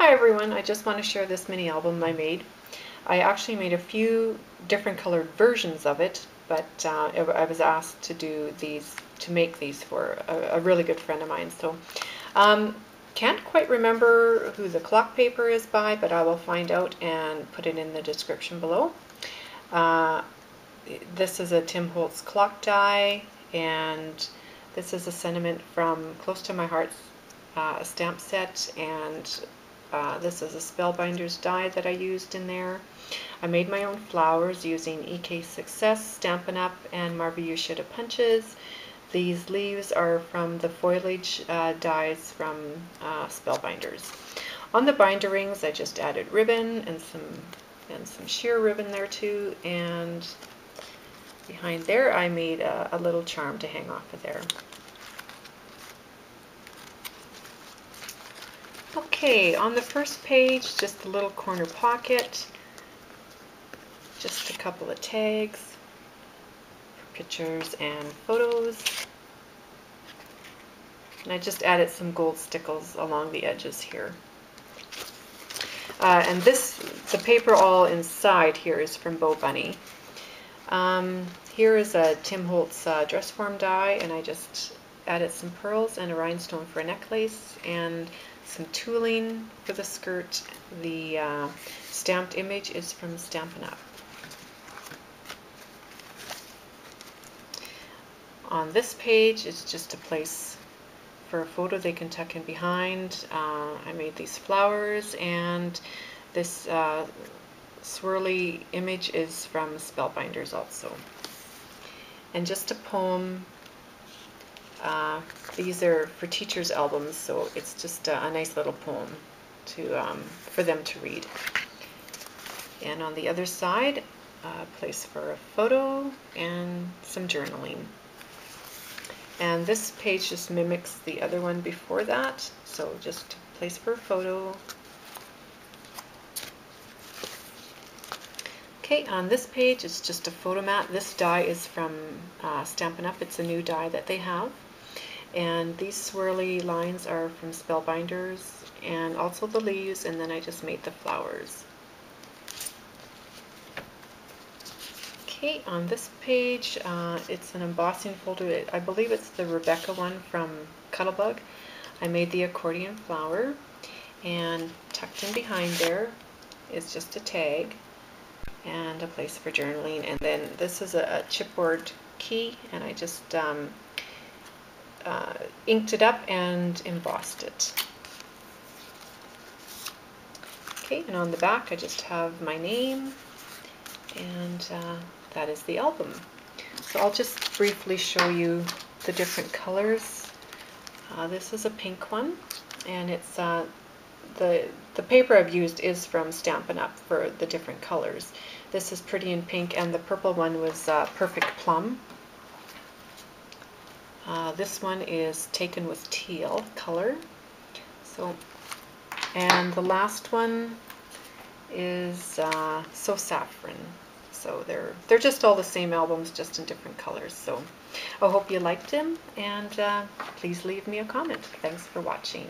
Hi everyone, I just want to share this mini album I made. I actually made a few different colored versions of it, but uh, I was asked to do these, to make these for a, a really good friend of mine. So, um, can't quite remember who the clock paper is by, but I will find out and put it in the description below. Uh, this is a Tim Holtz clock die, and this is a sentiment from Close to My Heart uh, stamp set, and uh, this is a Spellbinders die that I used in there. I made my own flowers using EK Success, Stampin' Up, and Marva You punches. These leaves are from the foliage uh, dies from uh, Spellbinders. On the binder rings, I just added ribbon and some and some sheer ribbon there too. And behind there, I made a, a little charm to hang off of there. Okay, on the first page, just a little corner pocket, just a couple of tags for pictures and photos. And I just added some gold stickles along the edges here. Uh, and this, the paper all inside here is from Bo Bunny. Um, here is a Tim Holtz uh, dress form die, and I just added some pearls and a rhinestone for a necklace, and some tooling for the skirt. The uh, stamped image is from Stampin' Up. On this page, it's just a place for a photo they can tuck in behind. Uh, I made these flowers and this uh, swirly image is from Spellbinders also. And just a poem uh, these are for teachers' albums, so it's just a, a nice little poem to um, for them to read. And on the other side, a place for a photo and some journaling. And this page just mimics the other one before that, so just place for a photo. Okay, on this page, it's just a photo mat. This die is from uh, Stampin' Up. It's a new die that they have. And these swirly lines are from Spellbinders and also the leaves and then I just made the flowers. Okay, on this page, uh, it's an embossing folder. I believe it's the Rebecca one from Cuttlebug. I made the accordion flower and tucked in behind there is just a tag and a place for journaling. And then this is a, a chipboard key and I just um, uh, inked it up and embossed it. Okay, and on the back I just have my name and uh, that is the album. So I'll just briefly show you the different colors. Uh, this is a pink one and it's uh, the the paper I've used is from Stampin' Up! for the different colors. This is Pretty in Pink and the purple one was uh, Perfect Plum. Uh, this one is taken with teal color. So, and the last one is uh, So Saffron. So they're they're just all the same albums, just in different colors. So I hope you liked them, and uh, please leave me a comment. Thanks for watching.